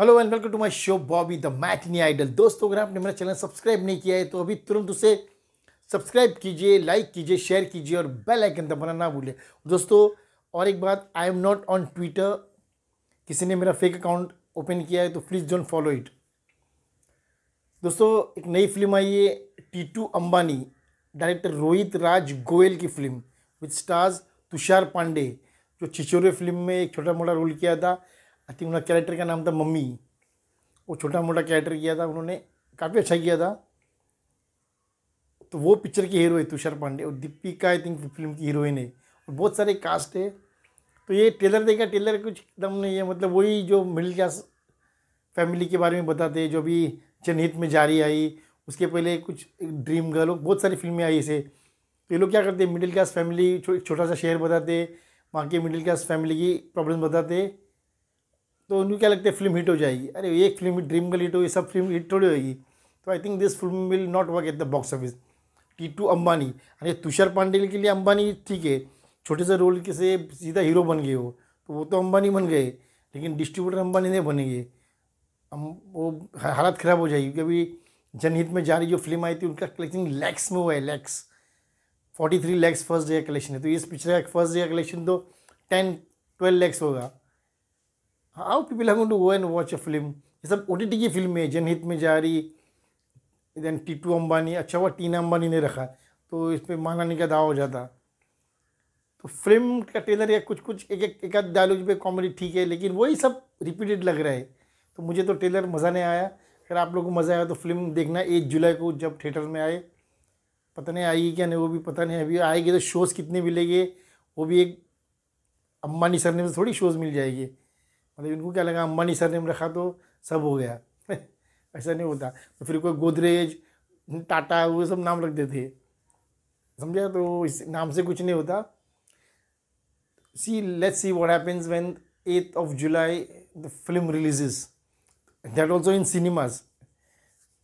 Hello and welcome to my show Bobby the matinee idol दोस्तों, अगर आपने मेरा चैनल सब्सक्राइब नहीं किया है तो अभी तुरंत उसे सब्सक्राइब कीजिए लाइक कीजिए शेयर कीजिए और बेल आइकन दबाना ना भूलिए दोस्तों, और एक बात I am not on Twitter किसी ने मेरा फेक अकाउंट ओपन किया है तो प्लीज़ डोंट फॉलो इट दोस्तों, एक नई फ़िल्म आई है टीटू अंबानी डायरेक्टर रोहित राज गोयल की film with stars Tushar Pande, जो छिछोरे फ़िल्म में एक छोटा मोटा रोल किया था। आई थिंक उनका कैरेक्टर का नाम था मम्मी। वो छोटा मोटा कैरेक्टर किया था, उन्होंने काफ़ी अच्छा किया था। तो वो पिक्चर की हीरो है तुषार पांडे और दीपिका आई थिंक फ़िल्म की हीरोइन है। और बहुत सारे कास्ट है। तो ये टेलर देखा टेलर कुछ एकदम नहीं है मतलब वही जो मिडिल क्लास फैमिली के बारे में बताते हैं, जो भी जनहित में जारी आई। उसके पहले कुछ ड्रीम गर्ल बहुत सारी फ़िल्में आई इसे। तो ये लोग क्या करते हैं मिडिल क्लास फैमिली छोटा सा शहर बताते वहाँ के मिडिल क्लास फैमिली की प्रॉब्लम बताते तो उनको क्या लगता है फ़िल्म हिट हो जाएगी। अरे एक फ़िल्म ड्रीम गर्ल हिट होगी सब फ़िल्म हिट थोड़ी होगी तो I think this film will not work at the box office Titu Ambani अरे, तुषार पांडे के लिए अंबानी ठीक है। छोटे से रोल के से सीधा हीरो बन गए हो तो वो तो अंबानी बन गए। लेकिन डिस्ट्रीब्यूटर अंबानी नहीं बनेंगे हम वो हालत ख़राब हो जाएगी क्योंकि जनहित में जा रही जो फ़िल्म आई थी, उनका कलेक्शन लैक्स में हुआ है lakhs forty three lakhs first day का कलेक्शन है। तो इस का फ़र्स्ट डे का कलेक्शन तो टेन ट्वेल्व लैक्स होगा। How are going to go and watch a film ये सब ओटीटी की फ़िल्म है जनहित में जा रही देन टीटू अंबानी अच्छा हुआ टीना अंबानी ने रखा तो इस पर महारानी का दावा हो जाता। तो फ़िल्म का टेलर या कुछ कुछ एक एक एक आध डायलॉग पे कॉमेडी ठीक है, लेकिन वही सब रिपीटेड लग रहा है। तो मुझे तो टेलर मज़ा नहीं आया। अगर आप लोगों को मज़ा आया तो फ़िल्म देखना, एक जुलाई को जब थिएटर में आए, पता नहीं आएगी क्या नहीं, वो भी पता नहीं, अभी आएगी तो शोज़ कितने मिलेंगे, वो भी एक अम्बानी सरनेम से थोड़ी शोज़ मिल जाएगी। मतलब इनको क्या लगा अम्बानी सरनेम रखा तो सब हो गया। ऐसा नहीं होता। तो फिर कोई गोदरेज, टाटा, वो सब नाम रख देते। समझा? तो इस नाम से कुछ नहीं होता। See let's see what happens when eighth of July the film releases that also in cinemas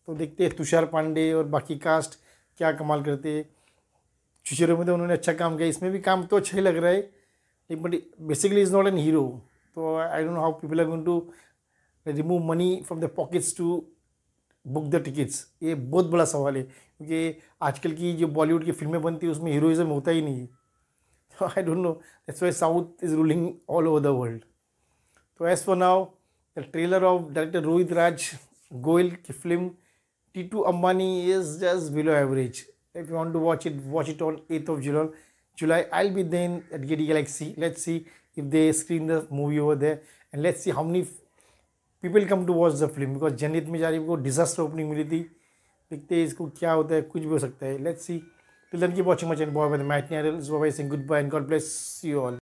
तो देखते हैं तुषार पांडे और बाकी कास्ट क्या कमाल करते। चुचेरों में तो उन्होंने अच्छा काम किया। इसमें भी काम तो अच्छा ही लग रहा। है but basically is not an hero तो I don't know how people are going to remove money from the pockets to book the tickets ये बहुत बड़ा सवाल है क्योंकि आजकल की जो बॉलीवुड की फ़िल्में बनती है उसमें हीरोइज्म होता ही नहीं है तो I don't know that's why south is ruling all over the world तो as for now the trailer of director Rohit Raj Goyal की film T2 Ambani is just below average. If you want to watch it, watch it on 8th of July. July, I'll be then at Getty Galaxy. Let's see if they screen the movie over there, and let's see how many people come to watch the film because जनहित में जारी को disaster opening मिली थी देखते हैं इसको क्या होता है कुछ भी हो सकता है। Let's see till then keep watching much and bye bye the matinee near by saying goodbye and God bless you all